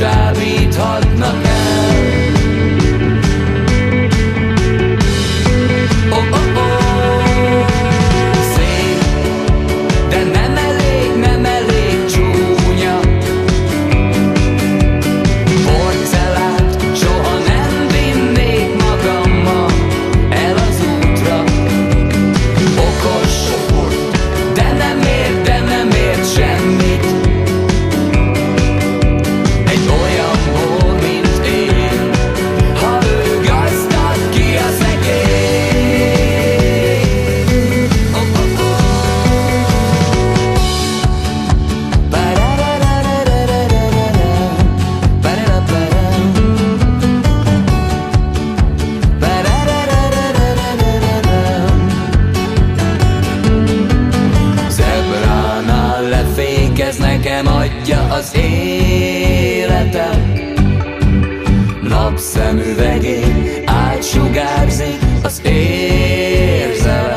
csábíthatnak el. Kez nekem adja az életem? Napszemüvegén átsugárzik az érzelem.